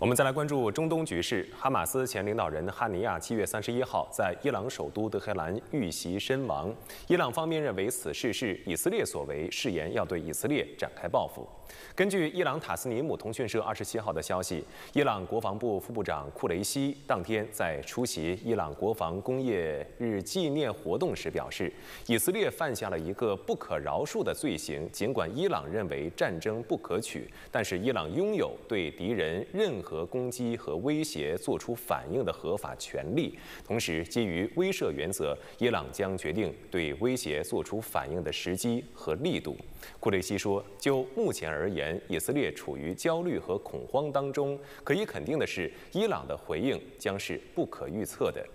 我们再来关注中东局势。哈马斯前领导人哈尼亚七月三十一号在伊朗首都德黑兰遇袭身亡。伊朗方面认为此事是以色列所为，誓言要对以色列展开报复。根据伊朗塔斯尼姆通讯社二十七号的消息，伊朗国防部副部长库雷西当天在出席伊朗国防工业日纪念活动时表示，以色列犯下了一个不可饶恕的罪行。尽管伊朗认为战争不可取，但是伊朗拥有对敌人任何。和攻击和威胁作出反应的合法权利。同时，基于威慑原则，伊朗将决定对威胁做出反应的时机和力度。库雷西说：“就目前而言，以色列处于焦虑和恐慌当中。可以肯定的是，伊朗的回应将是不可预测的。”